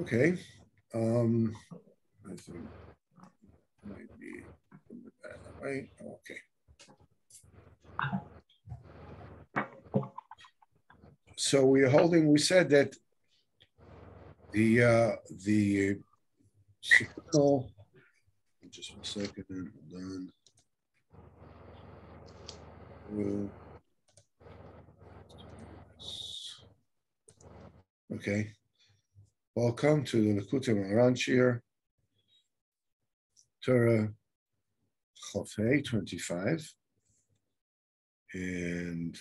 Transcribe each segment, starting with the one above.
Okay. Um, I think might be right. Okay. So we're holding. We said that the uh, the supernal. Just one second. Hold on. Okay. Welcome to the Likutey Moharan Shir, Torah Chofei 25. And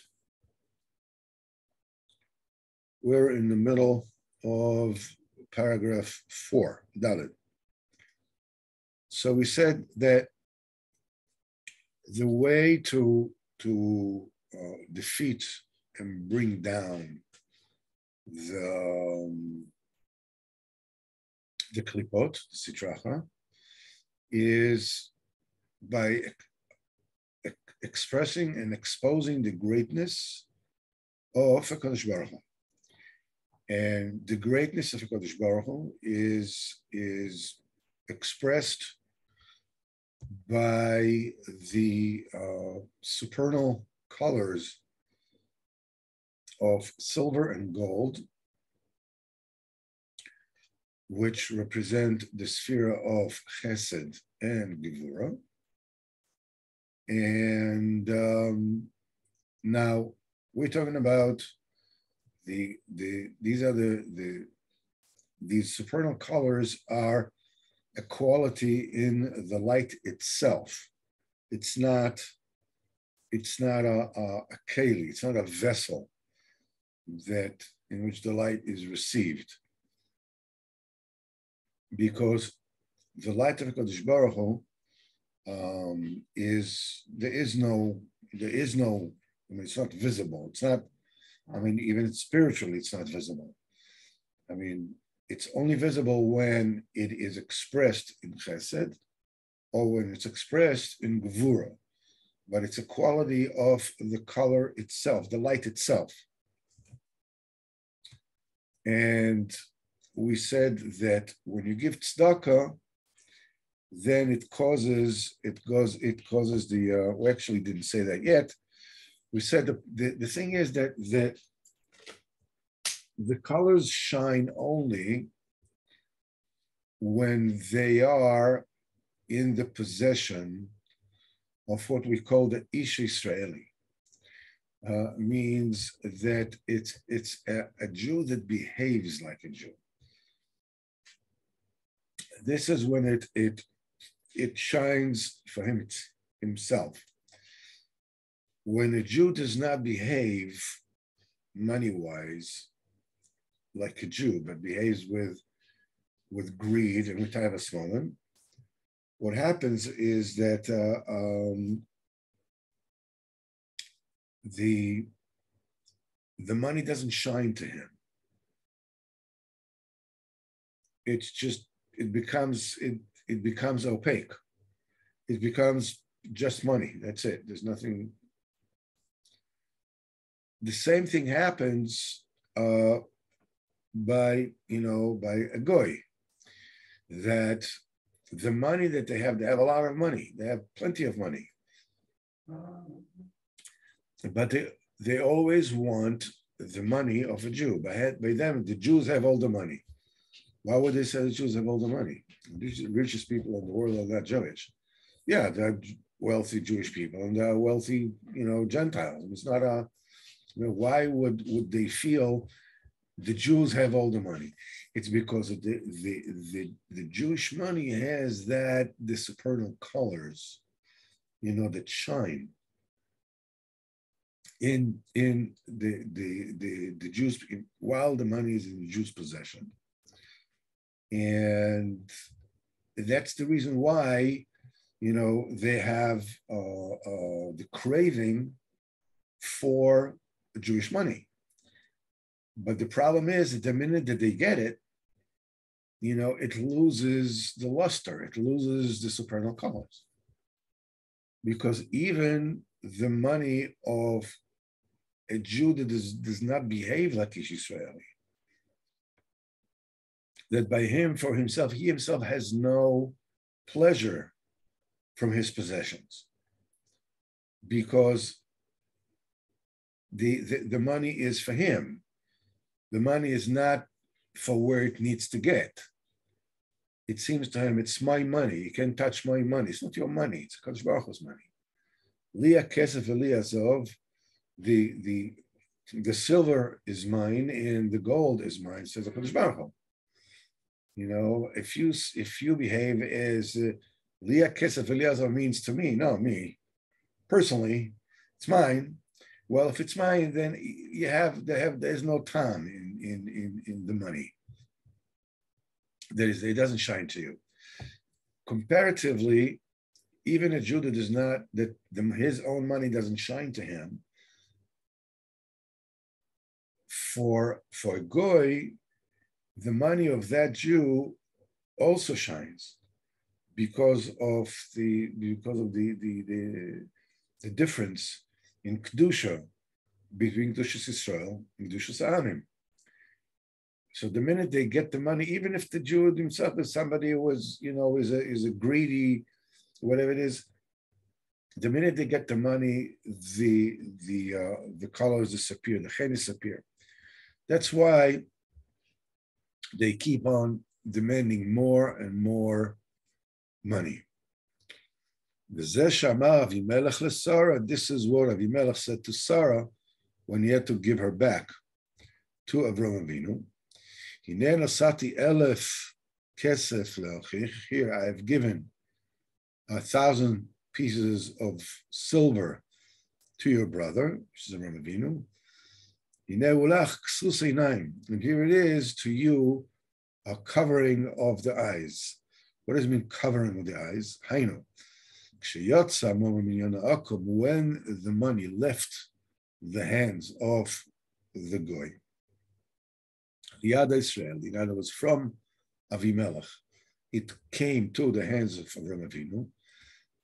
we're in the middle of paragraph four, Dalit. So we said that the way to, to uh, defeat and bring down the um, the klipot, sitra achra, is by expressing and exposing the greatness of HaKadosh Baruch Hu. And the greatness of HaKadosh Baruch Hu is, is expressed by the uh, supernal colors of silver and gold which represent the sphere of Chesed and Gevura. And um, now we're talking about the the these are the the these supernal colors are a quality in the light itself. It's not it's not a, a, a keli, it's not a vessel that in which the light is received because the light of Hakadosh Baruch Hu, um, is there is no there is no I mean it's not visible. It's not. I mean even spiritually it's not visible. I mean it's only visible when it is expressed in Chesed or when it's expressed in Gevura, but it's a quality of the color itself, the light itself. And we said that when you give tzedakah, then it causes it goes it causes the uh, we actually didn't say that yet. We said the, the, the thing is that that the colors shine only when they are in the possession of what we call the Ish Israeli. Uh, means that it's it's a, a Jew that behaves like a Jew this is when it it it shines for him himself. When a Jew does not behave money-wise like a Jew, but behaves with with greed and with Tavasmolim, what happens is that uh, um, the the money doesn't shine to him. It's just it becomes it it becomes opaque. It becomes just money. That's it. There's nothing. The same thing happens uh, by you know by a goy that the money that they have, they have a lot of money. They have plenty of money, but they they always want the money of a Jew. By, by them, the Jews have all the money. Why would they say the Jews have all the money? The richest people in the world are not Jewish. Yeah, they're wealthy Jewish people and they're wealthy, you know, Gentiles. It's not a. Why would would they feel the Jews have all the money? It's because of the the the, the Jewish money has that the supernal colors, you know, that shine in in the the the, the Jews while the money is in the Jews' possession. And that's the reason why, you know, they have uh, uh, the craving for Jewish money. But the problem is that the minute that they get it, you know, it loses the luster, it loses the supernal colors. Because even the money of a Jew that does, does not behave like Israeli, that by him for himself, he himself has no pleasure from his possessions because the, the, the money is for him. The money is not for where it needs to get. It seems to him it's my money. You can't touch my money. It's not your money. It's Kadosh Baruch Hu's money. Leah Kesef Zov, the the the silver is mine and the gold is mine. Says Kadosh Baruch Hu. You know, if you if you behave as uh, Leah Kesef Eliezer means to me, no me personally, it's mine. Well, if it's mine, then you have they have there's no time in in in, in the money. There is it doesn't shine to you. Comparatively, even a Judah does not that the, his own money doesn't shine to him. For for a goy, the money of that Jew also shines because of the because of the the the, the difference in kedusha between kedushas Israel and kedushas Amim. So the minute they get the money, even if the Jew himself is somebody who was, you know, is a is a greedy, whatever it is, the minute they get the money, the the uh, the colors disappear, the chen disappear. That's why they keep on demanding more and more money. This is what Avimelech said to Sarah when he had to give her back to Avram Avinu. Here I have given a thousand pieces of silver to your brother, which is Avram Avinu. And here it is to you a covering of the eyes. What does it mean covering of the eyes? When the money left the hands of the goy, Yad Israel, in other words, from Avimelech, it came to the hands of Avram Avinu.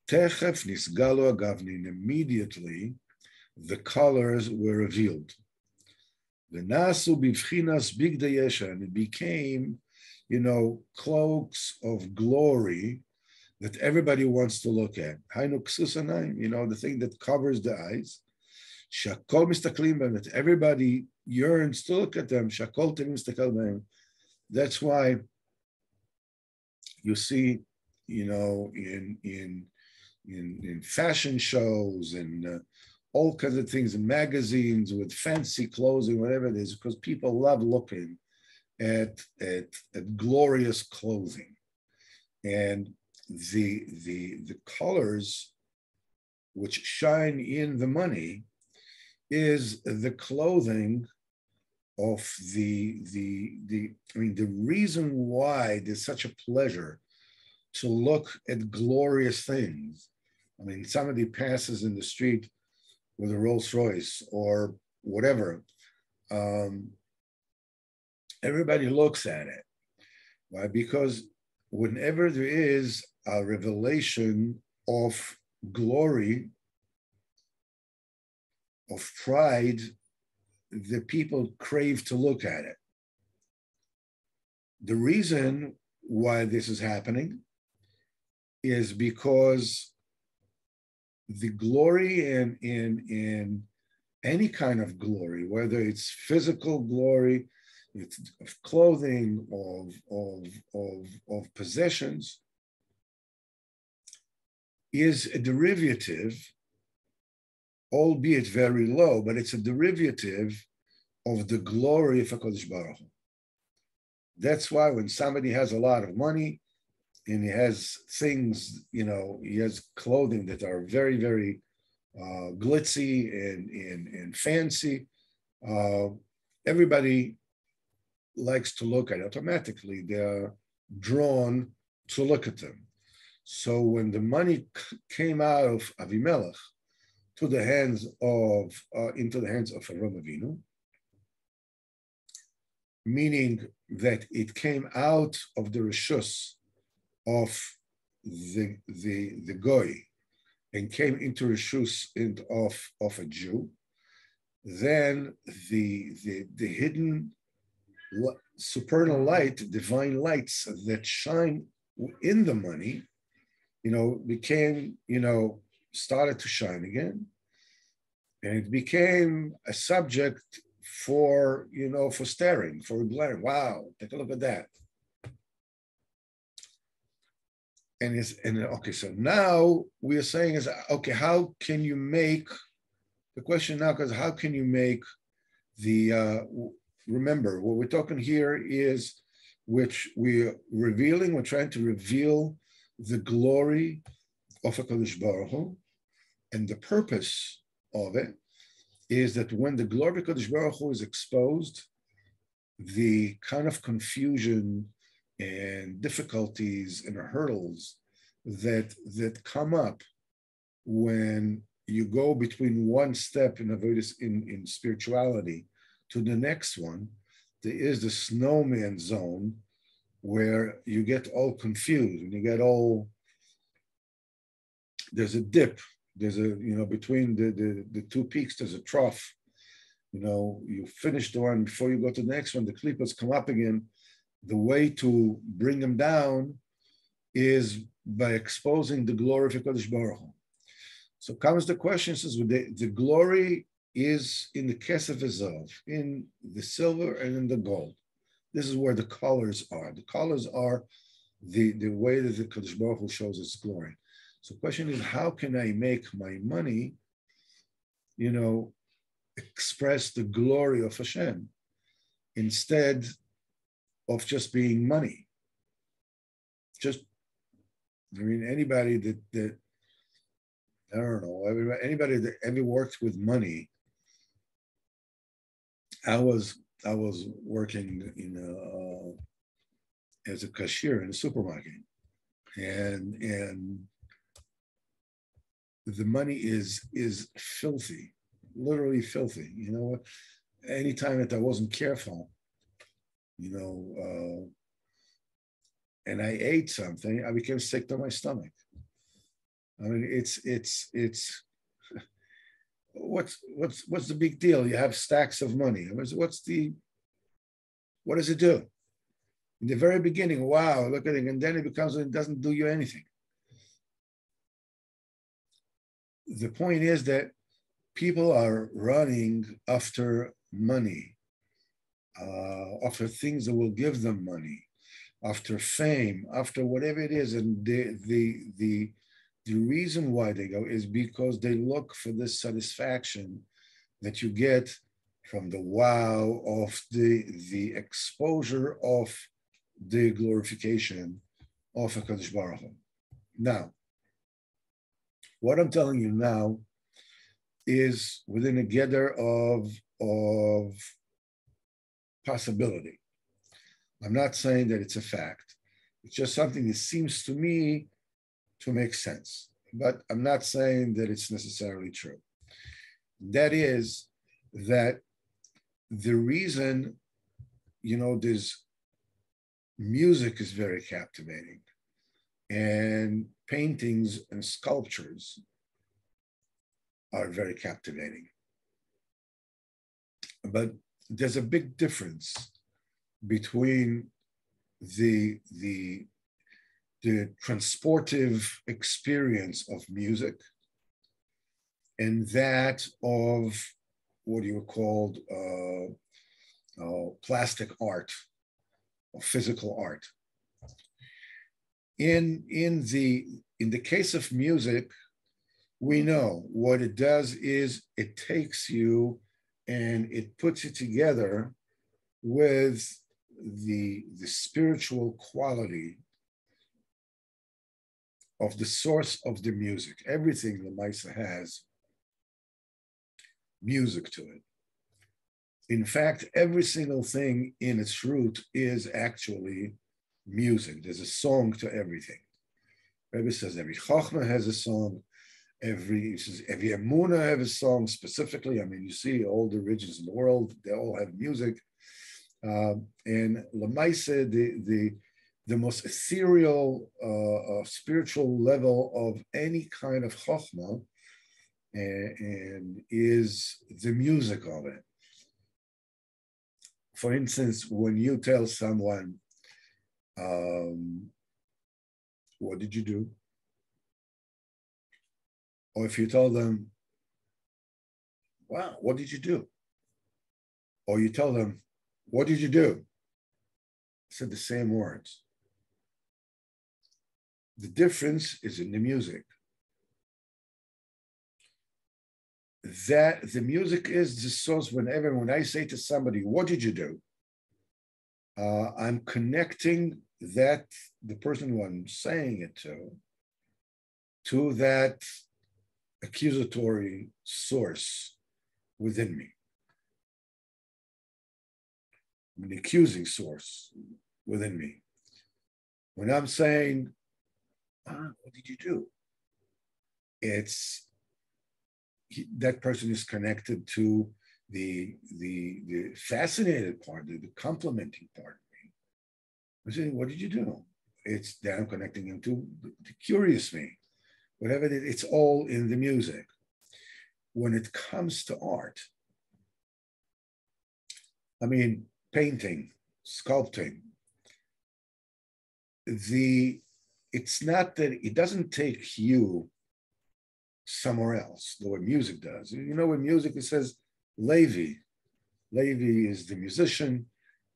Techef nisgalo agavnin. Immediately, the colors were revealed. The nasu bivchinas bigdayesha, and it became, you know, cloaks of glory that everybody wants to look at. You know, the thing that covers the eyes. Shakol mistaklim that everybody yearns to look at them. Shakol mistakal That's why you see, you know, in in in, in fashion shows and uh, all kinds of things in magazines with fancy clothing, whatever it is, because people love looking at, at, at glorious clothing. And the, the, the colors which shine in the money is the clothing of the, the, the, I mean, the reason why there's such a pleasure to look at glorious things. I mean, somebody passes in the street with a Rolls Royce or whatever. Um, everybody looks at it. Why? Because whenever there is a revelation of glory, of pride, the people crave to look at it. The reason why this is happening is because the glory in, in, in any kind of glory, whether it's physical glory, it's of clothing, of, of, of, of possessions, is a derivative, albeit very low, but it's a derivative of the glory of HaKadosh Baruch. That's why when somebody has a lot of money and he has things, you know, he has clothing that are very, very uh, glitzy and, and, and fancy, uh, everybody likes to look at it. Automatically, they're drawn to look at them. So when the money came out of Avimelech to the hands of uh, into the hands of Avram Avinu, meaning that it came out of the rishus of the the the goy and came into rishus of of a Jew, then the the the hidden supernal light, divine lights that shine in the money, you know, became, you know, started to shine again. And it became a subject for, you know, for staring, for glaring. Wow, take a look at that. And is and okay, so now we are saying is okay, how can you make the question now? Because how can you make the uh, remember what we're talking here is which we're revealing, we're trying to reveal the glory of HaKadosh Baruch Hu, and the purpose of it is that when the glory of HaKadosh Baruch Hu is exposed, the kind of confusion and difficulties and hurdles that that come up when you go between one step in avoidance in, in spirituality to the next one, there is the snowman zone where you get all confused and you get all there's a dip there's a you know between the, the the two peaks there's a trough. You know you finish the one before you go to the next one the klippas come up again the way to bring them down is by exposing the glory of Hakadosh Baruch Hu. So comes the question: says the, the glory is in the kesef azov, in the silver and in the gold. This is where the colors are. The colors are the, the way that the Kadosh Baruch Hu shows its glory. So question is, how can I make my money, you know, express the glory of Hashem instead of just being money? Just, I mean, anybody that, that I don't know, everybody, anybody that ever worked with money I was I was working in a, uh, as a cashier in a supermarket, and and the money is is filthy, literally filthy. You know, what? anytime that I wasn't careful, you know, uh, and I ate something, I became sick to my stomach. I mean, it's it's it's what's what's what's the big deal? You have stacks of money. I mean, what's the what does it do? In the very beginning, wow, look at it, and then it becomes it doesn't do you anything. The point is that people are running after money, uh, after things that will give them money, after fame, after whatever it is, and the the the the reason why they go is because they look for this satisfaction that you get from the wow of the, the exposure of the glorification of HaKadosh Baruch Hu. Now, what I'm telling you now is within a gather of, of possibility. I'm not saying that it's a fact. It's just something that seems to me to make sense. But I'm not saying that it's necessarily true. That is that the reason, you know, there's music is very captivating and paintings and sculptures are very captivating. But there's a big difference between the, the the transportive experience of music and that of what you called uh, uh, plastic art or physical art. In, in, the, in the case of music, we know what it does is it takes you and it puts it together with the, the spiritual quality of the source of the music. Everything the Maisa has music to it. In fact, every single thing in its root is actually music. There's a song to everything. Rebbe says every Chochma has a song. Every says every Amuna have a song specifically. I mean, you see all the religions in the world; they all have music. Um, and the the the most ethereal uh, uh, spiritual level of any kind of chokhmah and, and, is the music of it. for instance, when you tell someone, um, what did you do? Or if you tell them, wow, what did you do? Or you tell them, what did you do? Said the same words. The difference is in the music. That the music is the source whenever, when I say to somebody, what did you do? Uh, I'm connecting that, the person who I'm saying it to, to that accusatory source within me. An accusing source within me. When I'm saying, ah, what did you do? It's he, that person is connected to the the the fascinated part, the, the complimenting part of me. I say, what did you do? It's that I'm connecting him to the curious me. Whatever it is, it's all in the music. When it comes to art, I mean, painting, sculpting, the it's not that it doesn't take you somewhere else the way music does. You know, when music it says Levi. Levi is the musician.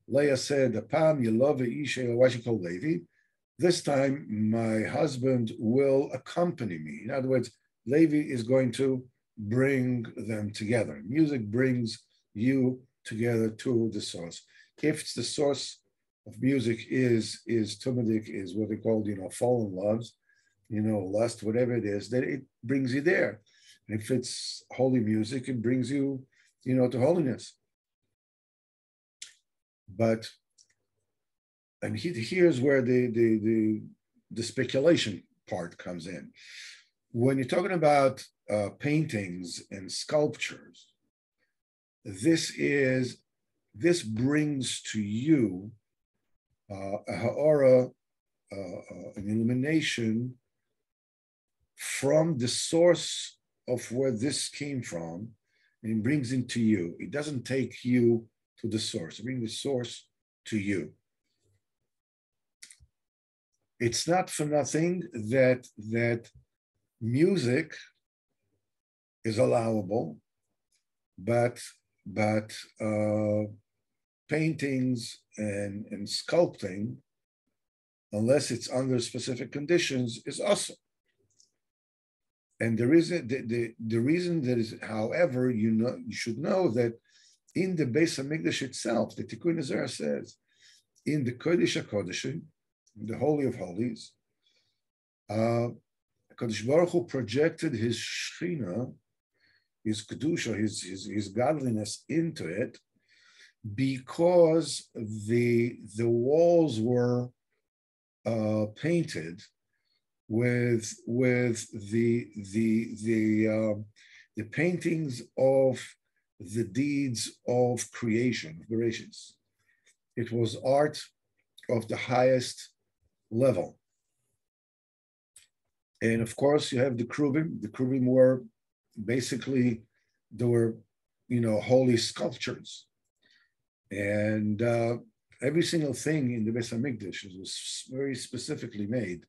Leah said, Apam Yelove Isha, why she called Levi? This time my husband will accompany me. In other words, Levi is going to bring them together. Music brings you together to the source. If it's the source of music is is tumadik, is what they call, you know, fallen loves, you know, lust, whatever it is, then it brings you there. And if it's holy music, it brings you, you know, to holiness. But and he, here's where the, the the the speculation part comes in. When you're talking about uh, paintings and sculptures, this is this brings to you uh, a ha'ara, uh, uh, an illumination from the source of where this came from, and it brings it to you. It doesn't take you to the source, it brings the source to you. It's not for nothing that that music is allowable, but but uh, paintings and, and sculpting, unless it's under specific conditions, is assur. And the reason the, the, the reason that is, however, you know you should know that in the base of Hamikdash itself, the Tikkun Azar says, in the Kodesh HaKodeshim, the Holy of Holies, uh, Kodesh Baruch Hu projected his Shechina, his Kedusha, his, his, his godliness into it, because the the walls were uh, painted with with the the the uh, the paintings of the deeds of creation, of creations. It was art of the highest level. And of course, you have the Kruvim. The Kruvim were basically, they were, you know, holy sculptures. And uh, every single thing in the Beis Hamikdash was very specifically made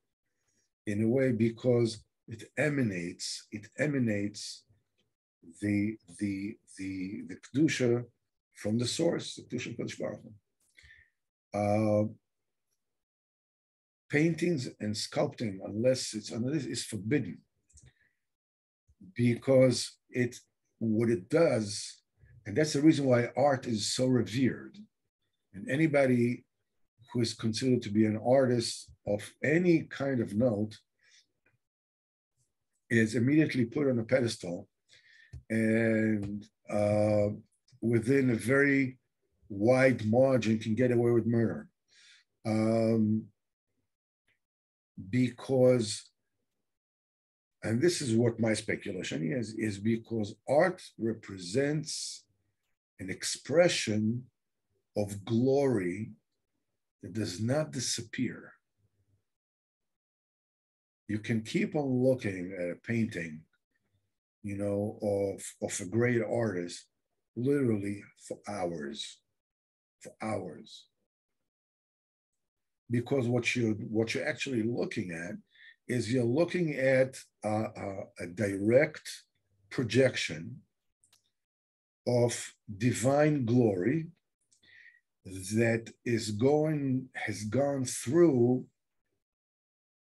in a way because it emanates, it emanates the the the the kedusha from the source, the kedusha Kodesh Baruch uh, paintings and sculpting, unless it's unless forbidden, because it what it does and that's the reason why art is so revered. And anybody who is considered to be an artist of any kind of note is immediately put on a pedestal and uh, within a very wide margin can get away with murder. Um, because, and this is what my speculation is, is because art represents an expression of glory that does not disappear. You can keep on looking at a painting, you know, of, of a great artist literally for hours. for hours. Because what you what you're actually looking at is you're looking at a, a direct projection of divine glory that is going has gone through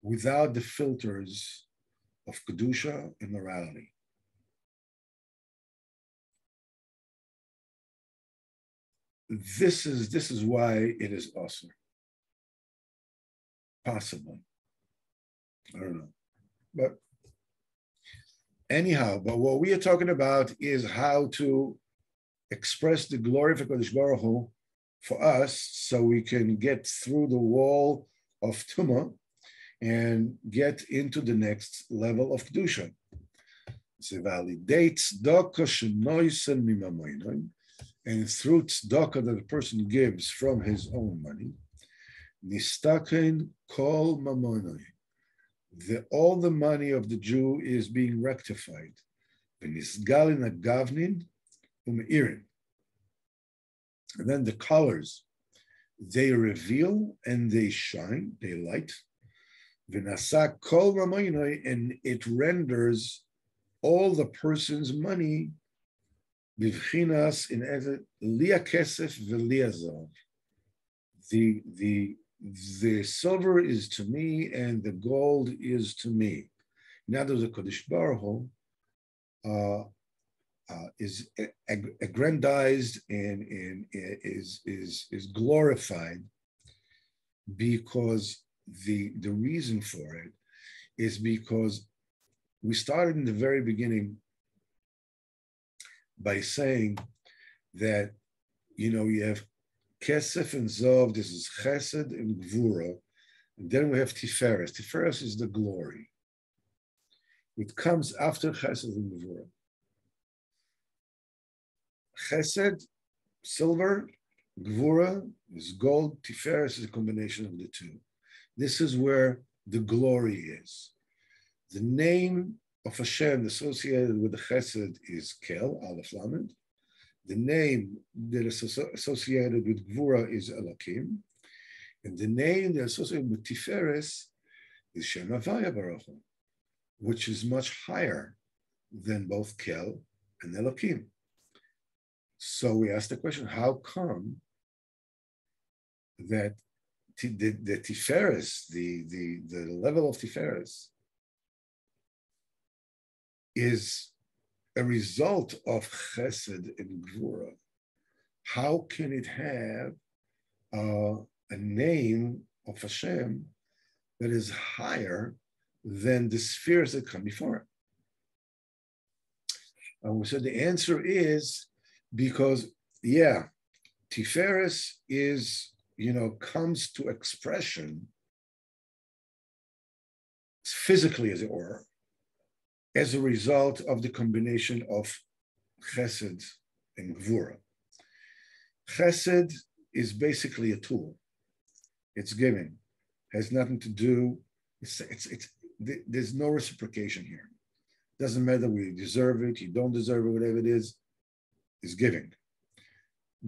without the filters of kedusha and morality. This is this is why it is assur. Possibly. I don't know. But anyhow, but what we are talking about is how to express the glory of Kodesh Baruch Hu for us so we can get through the wall of Tumah and get into the next level of Kedusha. It validates and through tzedakah that a person gives from his own money, nistaken kol mamonoi. The, all the money of the Jew is being rectified. V'nisgalin agavnin umeirin. And then the colors, they reveal and they shine, they light. V'nasa kol mamonoi, and it renders all the person's money Bivchinas in Lia Kesef Velia The the the silver is to me and the gold is to me. In other words, the Kodesh Baruch uh, uh, is ag- aggrandized and, and is, is, is glorified because the, the reason for it is because we started in the very beginning by saying that, you know, you have Kesef and Zov, this is Chesed and Gvura, and then we have Tiferes. Tiferes is the glory. It comes after Chesed and Gvura. Chesed, silver, Gvura is gold, Tiferes is a combination of the two. This is where the glory is. The name of Hashem associated with the Chesed is Kel, Aleph Lamed. The name that is associated with Gvura is Elokim. And the name that is associated with Tiferes is Shem Havaya Baruch which is much higher than both Kel and Elokim. So we ask the question, how come that the, the Tiferes, the, the, the level of Tiferes, is a result of chesed and gvura. How can it have uh, a name of Hashem that is higher than the spheres that come before it? And we said the answer is because, yeah, Tiferes is, you know, comes to expression physically, as it were, as a result of the combination of chesed and gvura. Chesed is basically a tool. It's giving, has nothing to do. It's, it's, it's there's no reciprocation here. Doesn't matter whether we deserve it, you don't deserve it, whatever it is, is giving.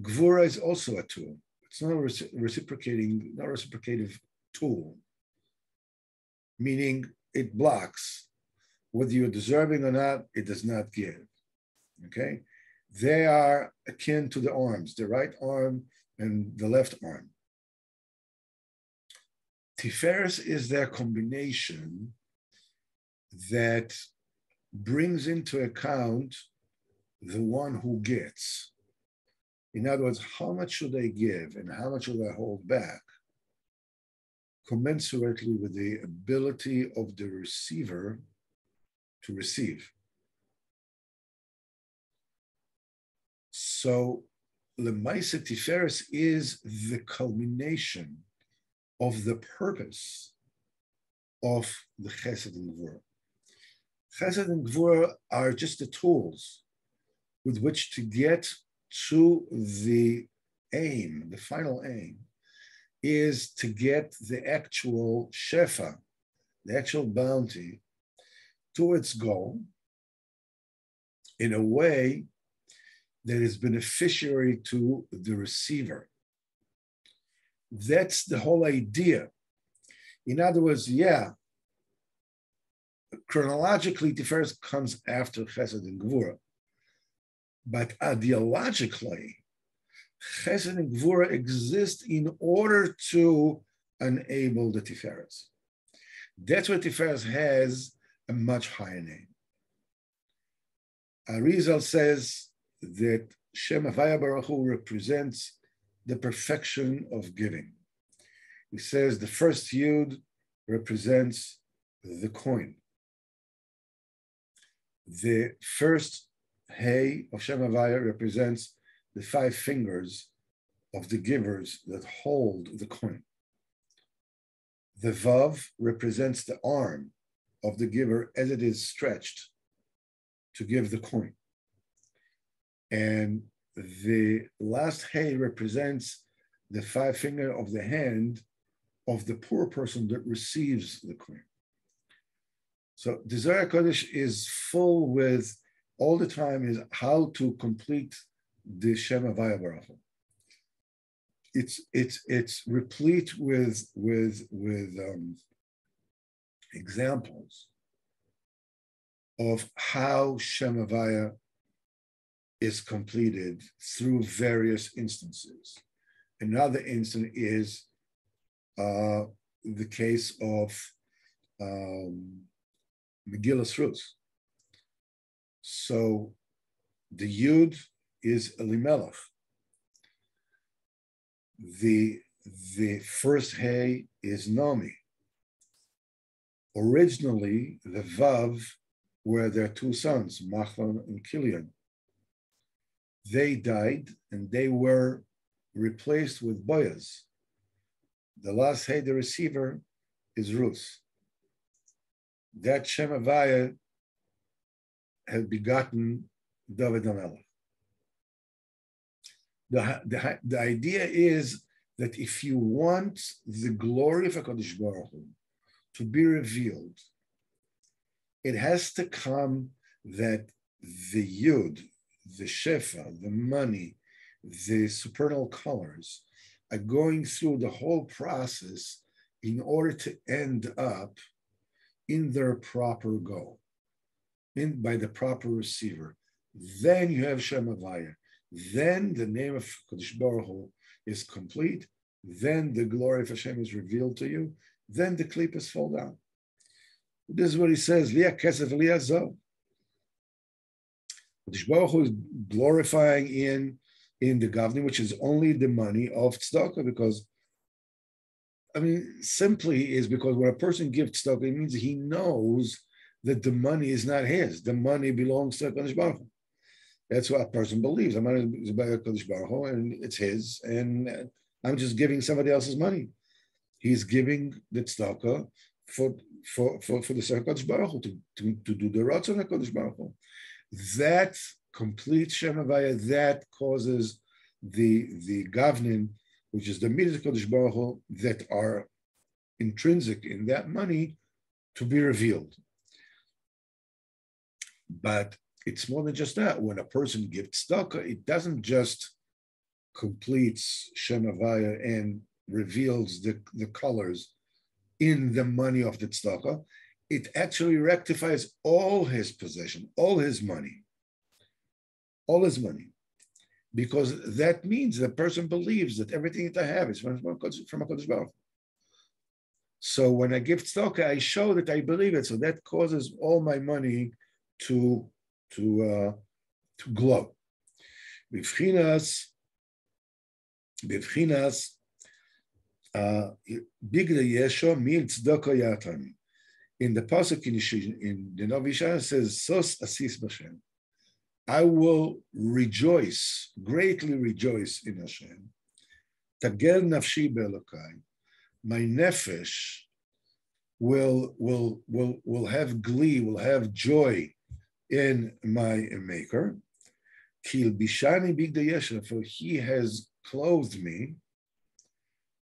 Gvura is also a tool. It's not a reciprocating, not a reciprocative tool, meaning it blocks whether you're deserving or not, it does not give. Okay? They are akin to the arms, the right arm and the left arm. Tiferes is their combination that brings into account the one who gets. In other words, how much should they give and how much should they hold back? Commensurately with the ability of the receiver to receive. So Lemaisa Tiferes is the culmination of the purpose of the Chesed and Gvura. Chesed and Gvura are just the tools with which to get to the aim, the final aim, is to get the actual shefa, the actual bounty to its goal in a way that is beneficiary to the receiver. That's the whole idea. In other words, yeah, chronologically, Tiferes comes after Chesed and Gvura. But ideologically, Chesed and Gvura exist in order to enable the Tiferes. That's what Tiferes has a much higher name. Arizal says that Shem Havaya Baruch Hu represents the perfection of giving. He says the first Yud represents the coin. The first Hey of Shem Havaya represents the five fingers of the givers that hold the coin. The Vav represents the arm of the giver as it is stretched to give the coin. And the last Hey represents the five finger of the hand of the poor person that receives the coin. So Zohar Kodesh is full with all the time is how to complete the Shem Havaya Baruch It's it's it's replete with with with um, examples of how Shem Havaya is completed through various instances. Another instance is uh, the case of um, Megillus Rus. So the Yud is Elimelech. The, the first Hay is Nomi. Originally, the Vav were their two sons, Machlon and Kilyon. They died and they were replaced with Boaz. The last Hay, the receiver, is Ruth. That Shem Havaya had begotten David Hamelech. The, the, the idea is that if you want the glory of HaKadosh Baruch Hu to be revealed, it has to come that the Yud, the Shefa, the money, the supernal colors are going through the whole process in order to end up in their proper goal in by the proper receiver. Then you have Shem Havaya. Then the name of Kodesh Baruch Hu is complete. Then the glory of Hashem is revealed to you. Then the klippas fall down. This is what he says, Lia Kesef Lia Zo. Kodesh Baruch Hu is glorifying in, in the governing, which is only the money of tzedakah, because I mean, simply is because when a person gives tzedakah, it means he knows that the money is not his. The money belongs to Kadosh Baruch. That's what a person believes. The money is by Kadosh Baruch and it's his, and I'm just giving somebody else's money. He's giving the tzedakah for for for, for the Kadosh Baruch Hu to, to, to do the Ratzon Kadosh Baruch Hu. That complete Shem Havaya, that causes the the governing, which is the mitzvah Kadosh Baruch Hu, that are intrinsic in that money to be revealed. But it's more than just that. When a person gives tzedakah, it doesn't just completes Shem Havaya and reveals the, the colors in the money of the tzedakah. It actually rectifies all his possession, all his money, all his money, because that means the person believes that everything that I have is from, a Kodesh Baruch. So when I give tzedakah, I show that I believe it. So that causes all my money to to uh, to glow. Bivchinas, bivchinas, bigla yesho mil tzedaka. In the pasuk in, in the Novi says, "Sos asis b'Hashem." I will rejoice, greatly rejoice in Hashem. Tagel nafshi be'elokai. My nefesh will will will will have glee, will have joy in my maker. Kil bishani bigda for he has clothed me.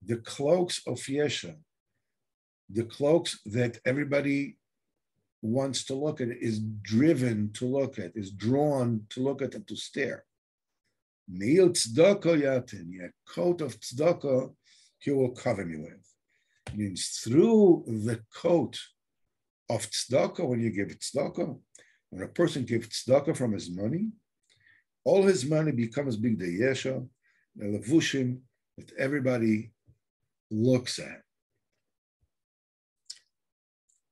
The cloaks of Yesha, the cloaks that everybody wants to look at, is driven to look at, is drawn to look at and to stare. Meil tzedakah yatin, a coat of tzedakah he will cover me with. It means through the coat of tzedakah, when you give tzedakah, when a person gives tzedakah from his money, all his money becomes big yesha, the levushim that everybody looks at.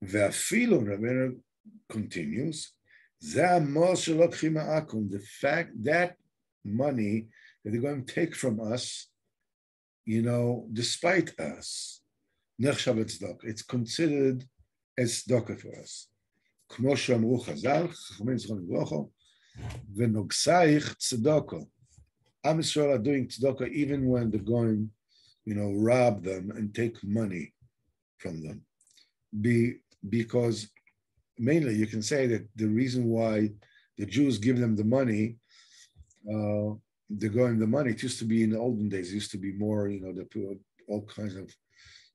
Ve'afilu, Rabbeinu continues, the fact that money that they're going to take from us, you know, despite us, it's considered as tzedakah for us. כמו שאמרו חז"ל, חכמים זכרון לברוכו, ונוגסייך צדוקו. Am Israel are doing tzedakah even when they're going, you know, rob them and take money from them. Be, because mainly you can say that the reason why the Jews give them the money, uh, they're going the money. It used to be in the olden days, used to be more, you know, the all kinds of,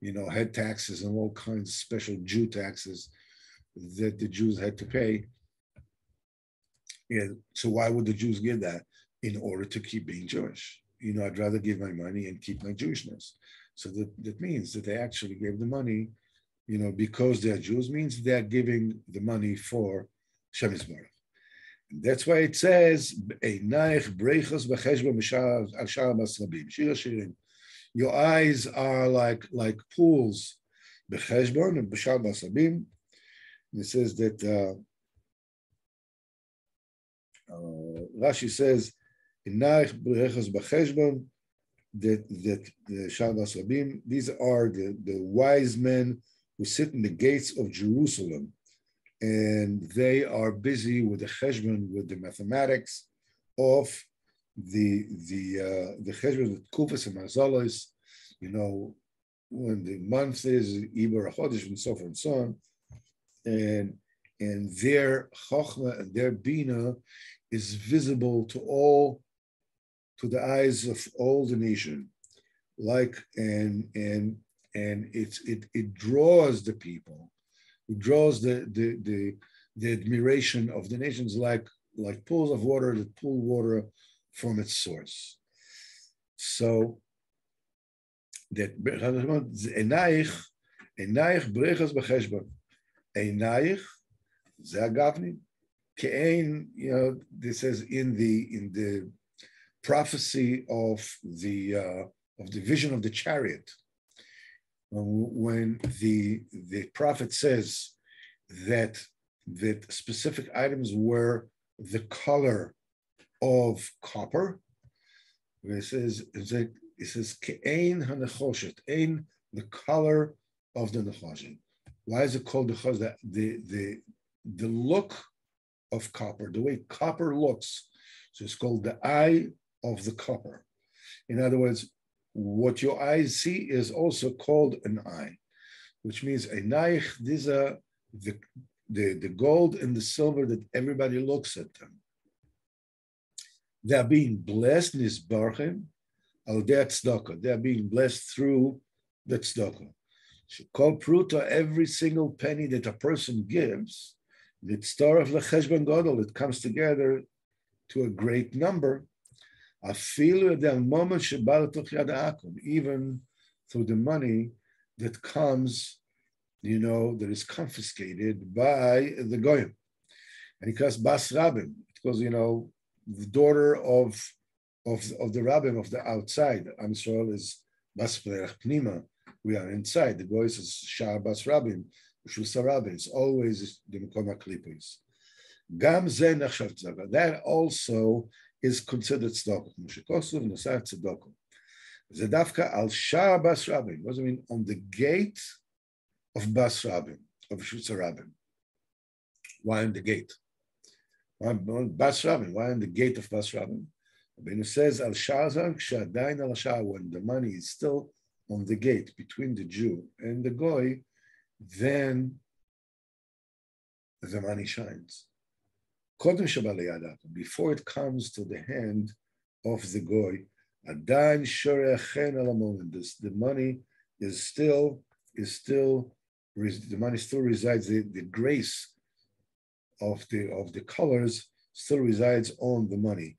you know, head taxes and all kinds of special Jew taxes that the Jews had to pay. And so why would the Jews give that? In order to keep being Jewish. You know, I'd rather give my money and keep my Jewishness. So that, that means that they actually gave the money you know, because they're Jews means they're giving the money for Shem And that's why it says, Your eyes are like like pools, b'cheshbon and basabim. It says that uh, uh, Rashi says, "Inayich brechas b'cheshbon." That that the Shal These are the the wise men who sit in the gates of Jerusalem, and they are busy with the cheshbon, with the mathematics of the the uh, the cheshbon with kufas and mazalas, you know, when the month is Iber Chodesh and so forth and so on, and and their chokhmah and their bina is visible to all, to the eyes of all the nation, like and and and it's it it draws the people, it draws the the the, the admiration of the nations like like pools of water that pull water from its source. So that enaich enaich brechas becheshbon enaich ze kein you know this is in the in the prophecy of the uh, of the vision of the chariot when the the prophet says that that specific items were the color of copper. It says it says ein the color of the nechoshet. Why is it called the the the the look of copper, the way copper looks, so it's called the eye of the copper. In other words, what your eyes see is also called an eye, which means a naich, these are the, the, the gold and the silver that everybody looks at them. They're being blessed, nisbarchim, al tzedakah. They're being blessed through the tzedakah. Call pruta, every single penny that a person gives, the star of the cheshbon gadol, it comes together to a great number even through the money that comes, you know, that is confiscated by the goyim. And he calls Bas Rabin, because, you know, the daughter of, of, of the rabbin of the outside. Am Yisrael is Bas Pnima. We are inside. The goy is Shah Bas Rabin, Shusa Rabin. It's always the Mekoma Klipis. Gam That also is considered tzedakah. Moshe Kosuv nosar tzedakah. Zedavka al shar bas rabin. What does it mean? On the gate of bas rabin, of Shutza rabin. Why on the gate? Why on bas rabin? Why on the gate of bas rabin? Rabbeinu says al shazar kshadain al shar when the money is still on the gate between the Jew and the goy, then the money shines before it comes to the hand of the goy, adain shorechen alamonin. The money is still is still the money still resides. The, the grace of the of the colors still resides on the money.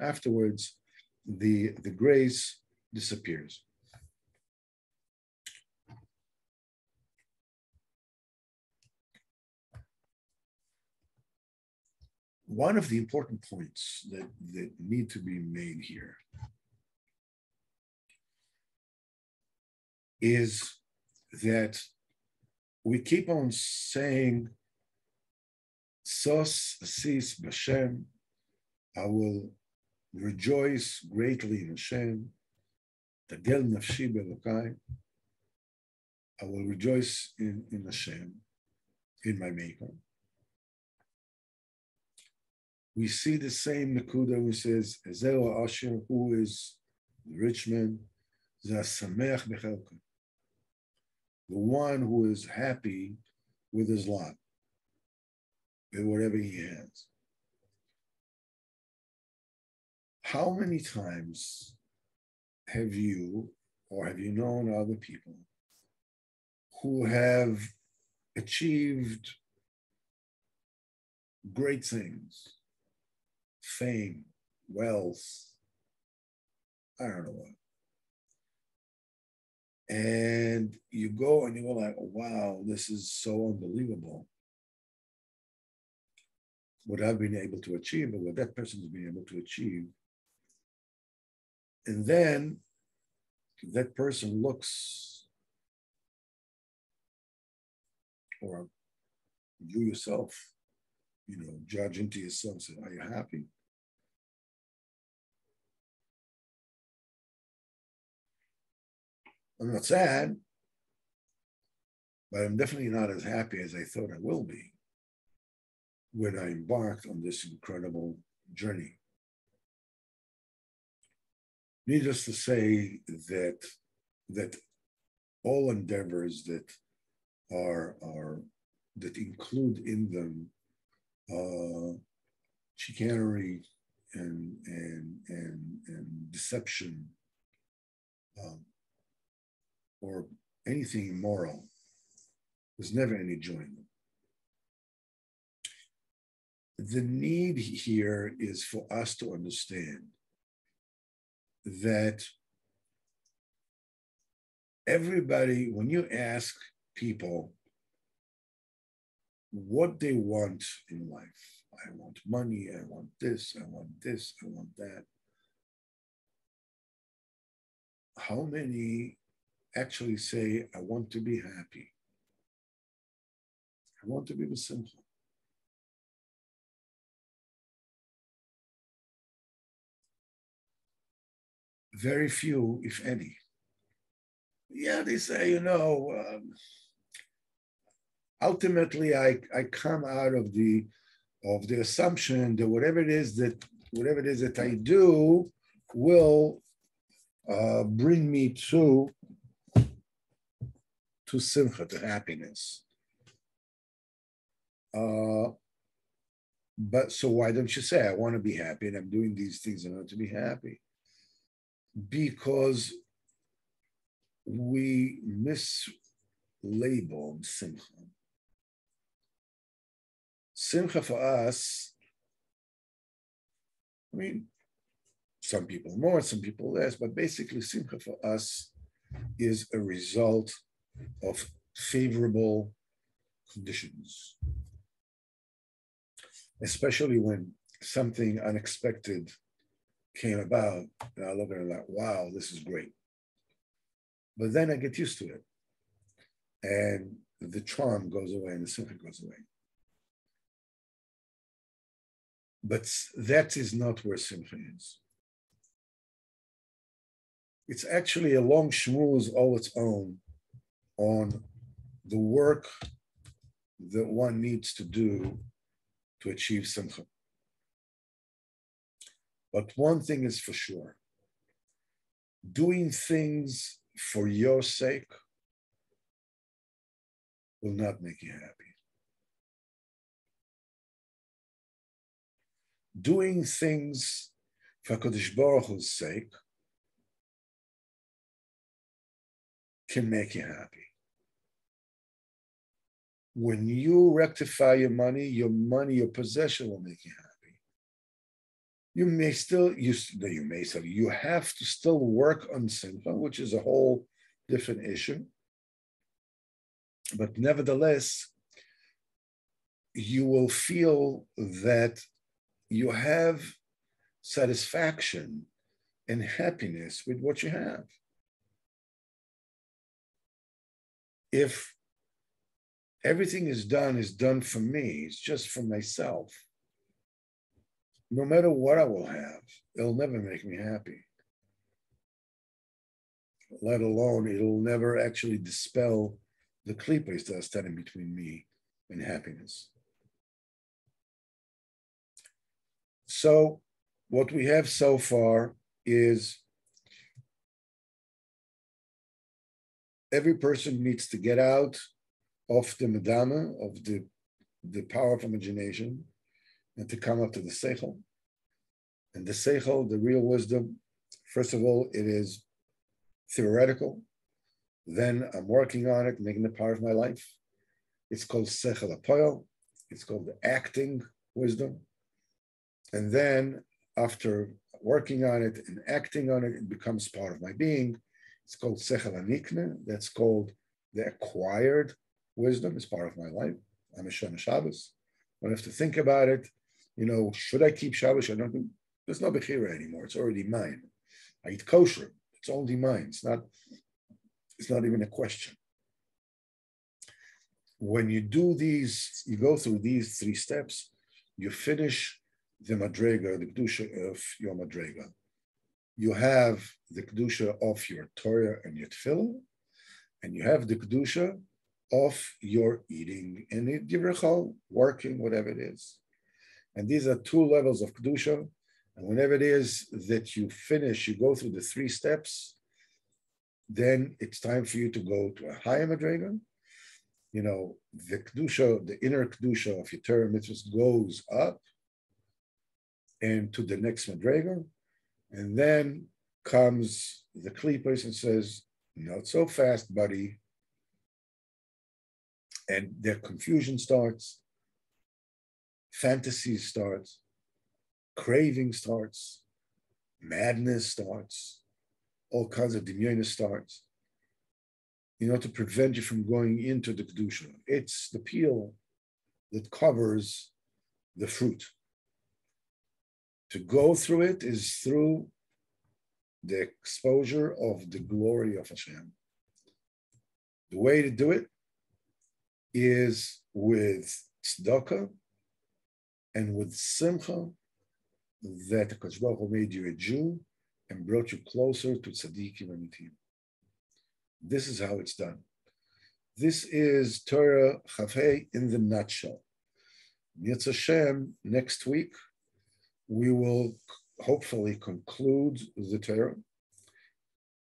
Afterwards, the the grace disappears. One of the important points that, that need to be made here is that we keep on saying, Sos sis b'Hashem, I will rejoice greatly in Hashem, tagel nafshi belokai, I will rejoice in, in Hashem, in my Maker. We see the same Nakuda who says, Ezeo Asher, who is the rich man, Zasameach bechelka the one who is happy with his lot, with whatever he has. How many times have you or have you known other people who have achieved great things, fame, wealth, I don't know what, and you go and you go like, wow, this is so unbelievable. What I've been able to achieve, or what that person has been able to achieve. And then that person looks, or you yourself, you know, judge into yourself, say, are you happy? I'm not sad, but I'm definitely not as happy as I thought I will be when I embarked on this incredible journey. Needless to say that that all endeavors that are are that include in them uh, chicanery and and and, and deception um, or anything immoral. There's never any joy in them. The need here is for us to understand that everybody, when you ask people what they want in life, I want money, I want this, I want this, I want that. How many actually say, I want to be happy. I want to be Simcha. Very few, if any. Yeah, they say, you know, um, ultimately I, I come out of the of the assumption that whatever it is that whatever it is that I do will uh, bring me to to simcha, to happiness. Uh, but so why don't you say, I want to be happy and I'm doing these things in order to be happy? Because we mislabeled simcha. Simcha for us, I mean, some people more, some people less, but basically, simcha for us is a result of favorable conditions, especially when something unexpected came about. And I look at it like, wow, this is great. But then I get used to it. And the charm goes away and the simcha goes away. But that is not where simcha is. It's actually a long shmooze all its own on the work that one needs to do to achieve simcha. But one thing is for sure doing things for your sake will not make you happy. Doing things for Kodesh Baruch Hu's sake can make you happy when you rectify your money, your money, your possession will make you happy. You may still, you, you may still, you have to still work on simcha, which is a whole different issue. But nevertheless, you will feel that you have satisfaction and happiness with what you have. If everything is done is done for me, it's just for myself, no matter what I will have, it'll never make me happy. Let alone it'll never actually dispel the klippas that are standing between me and happiness. So, what we have so far is every person needs to get out of the madama, of the, the power of imagination, and to come up to the seichel. And the seichel, the real wisdom, first of all, it is theoretical. Then I'm working on it, making it part of my life. It's called seichel apoyel. It's called the acting wisdom. And then after working on it and acting on it, it becomes part of my being. It's called sechel anikne. That's called the acquired wisdom. is part of my life. I'm a Shem Shabbos. I have to think about it, you know, should I keep Shabbos? I don't. There's no bechira anymore. It's already mine. I eat kosher. It's only mine. It's not. It's not even a question. When you do these, you go through these three steps. You finish the madrega, the kedusha of your madrega. You have the kedusha of your Torah and your tefillah, and you have the kedusha of your eating and divrachal, working, whatever it is. And these are two levels of kedusha. And whenever it is that you finish, you go through the three steps, then it's time for you to go to a higher madrega. You know, the kedusha, the inner kedusha of your Torah mitzvahs goes up, and to the next Madrega. And then comes the Klippas and says, Not so fast, buddy. And their confusion starts, fantasy starts, craving starts, madness starts, all kinds of demona starts. You know, to prevent you from going into the Kedusha. It's the peel that covers the fruit to go through it is through the exposure of the glory of Hashem. The way to do it is with tzedakah and with simcha that the Baruch made you a Jew and brought you closer to tzaddikim and mitim. This is how it's done. This is Torah Chavei in the nutshell. Yitz Hashem, next week, we will hopefully conclude the Torah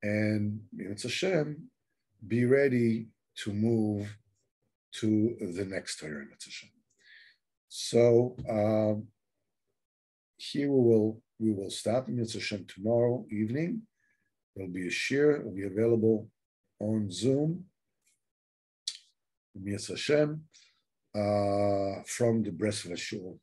and it's Hashem, be ready to move to the next Torah Hashem. So um, here we will we will stop in Hashem tomorrow evening. There'll be a share, it'll be available on Zoom. Uh, from the Breslov Shul.